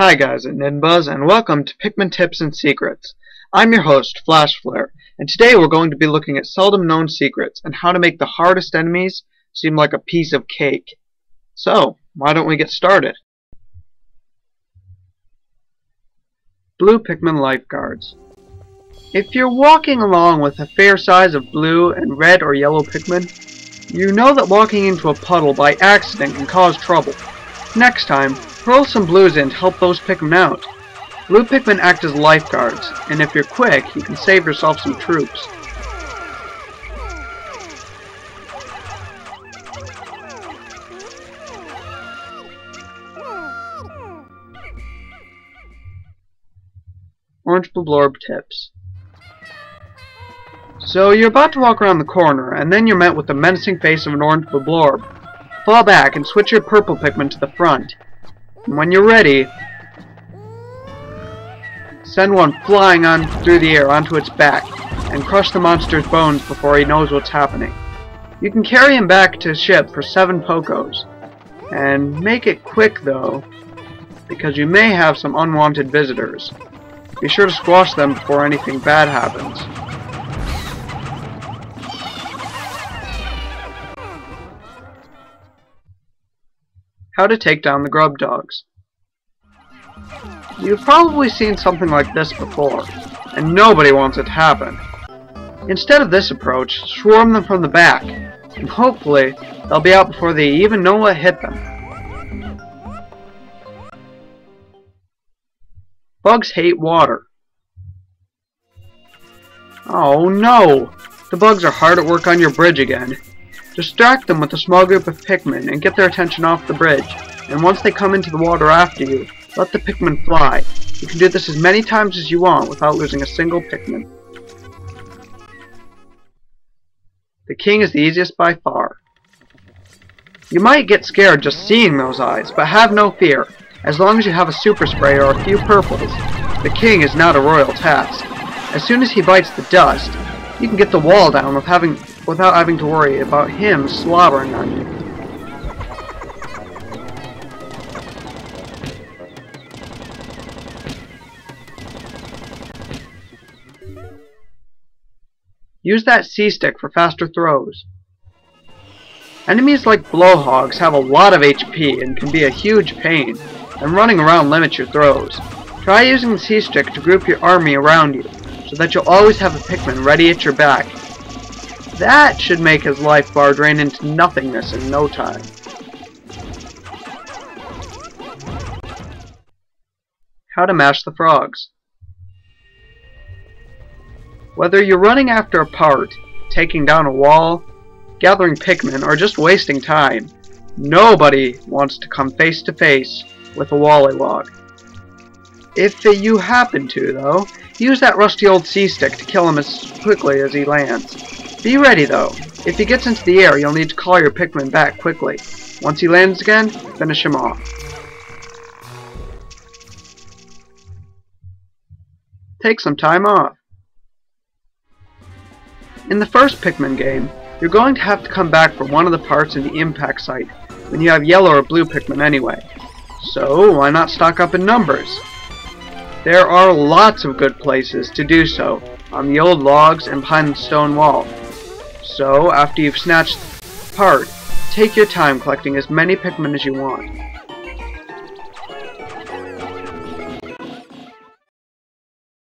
Hi guys at Ninbuzz and welcome to Pikmin Tips and Secrets. I'm your host, Flash Flare, and today we're going to be looking at seldom known secrets and how to make the hardest enemies seem like a piece of cake. So, why don't we get started? Blue Pikmin Lifeguards If you're walking along with a fair size of blue and red or yellow Pikmin, you know that walking into a puddle by accident can cause trouble. Next time, Hurl some blues in to help those Pikmin out. Blue Pikmin act as lifeguards, and if you're quick, you can save yourself some troops. Orange Blorb Tips So you're about to walk around the corner, and then you're met with the menacing face of an orange Blorb. Fall back and switch your purple Pikmin to the front. When you're ready, send one flying on through the air onto its back and crush the monster's bones before he knows what's happening. You can carry him back to ship for 7 Pokos. And make it quick though, because you may have some unwanted visitors. Be sure to squash them before anything bad happens. How to take down the grub dogs. You've probably seen something like this before, and nobody wants it to happen. Instead of this approach, swarm them from the back, and hopefully they'll be out before they even know what hit them. Bugs hate water. Oh no! The bugs are hard at work on your bridge again. Distract them with a small group of Pikmin and get their attention off the bridge, and once they come into the water after you, let the Pikmin fly. You can do this as many times as you want without losing a single Pikmin. The king is the easiest by far. You might get scared just seeing those eyes, but have no fear. As long as you have a super spray or a few purples, the king is not a royal task. As soon as he bites the dust, you can get the wall down with having, without having to worry about him slobbering on you. Use that C-stick for faster throws. Enemies like blowhogs have a lot of HP and can be a huge pain, and running around limits your throws. Try using the C-stick to group your army around you, so that you'll always have a Pikmin ready at your back. That should make his life bar drain into nothingness in no time. How to mash the frogs. Whether you're running after a part, taking down a wall, gathering Pikmin, or just wasting time, nobody wants to come face to face with a Wollywog. If you happen to, though, use that rusty old C-stick to kill him as quickly as he lands. Be ready, though. If he gets into the air, you'll need to call your Pikmin back quickly. Once he lands again, finish him off. Take some time off. In the first Pikmin game, you're going to have to come back for one of the parts in the impact site when you have yellow or blue Pikmin anyway. So, why not stock up in numbers? There are lots of good places to do so, on the old logs and behind the stone wall. So, after you've snatched part, take your time collecting as many Pikmin as you want.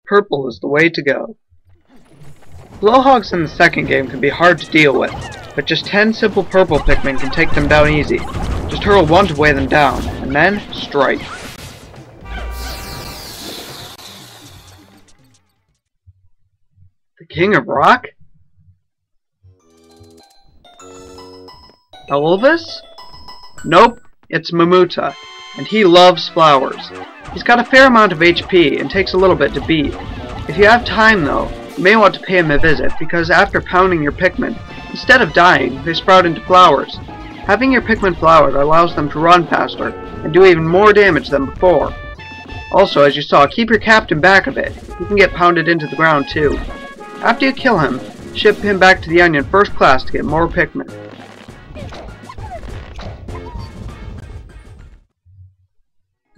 Purple is the way to go. Blowhogs in the second game can be hard to deal with, but just 10 simple purple Pikmin can take them down easy. Just hurl one to weigh them down, and then strike. The King of Rock? Elvis? Nope, it's Mamuta, and he loves flowers. He's got a fair amount of HP and takes a little bit to beat. If you have time though, you may want to pay him a visit, because after pounding your Pikmin, instead of dying, they sprout into flowers. Having your Pikmin flowered allows them to run faster, and do even more damage than before. Also, as you saw, keep your captain back a bit. He can get pounded into the ground too. After you kill him, ship him back to the Onion first class to get more Pikmin.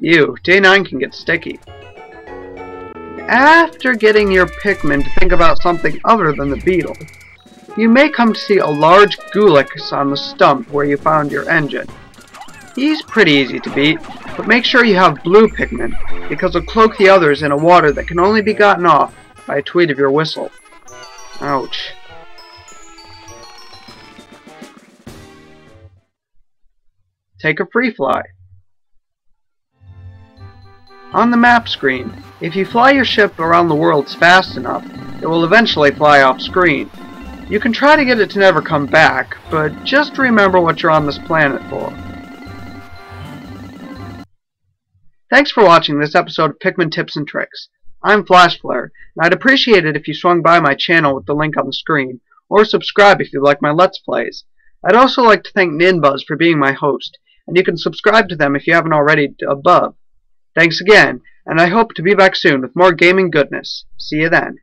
Ew, day 9 can get sticky. After getting your Pikmin to think about something other than the beetle, you may come to see a large Goolix on the stump where you found your engine. He's pretty easy to beat, but make sure you have blue Pikmin, because he'll cloak the others in a water that can only be gotten off by a tweet of your whistle. Ouch. Take a free fly. On the map screen, if you fly your ship around the world fast enough, it will eventually fly off screen. You can try to get it to never come back, but just remember what you're on this planet for. Thanks for watching this episode of Pikmin Tips and Tricks. I'm Flashflare, and I'd appreciate it if you swung by my channel with the link on the screen, or subscribe if you like my Let's Plays. I'd also like to thank Ninbuzz for being my host, and you can subscribe to them if you haven't already above. Thanks again, and I hope to be back soon with more gaming goodness. See you then.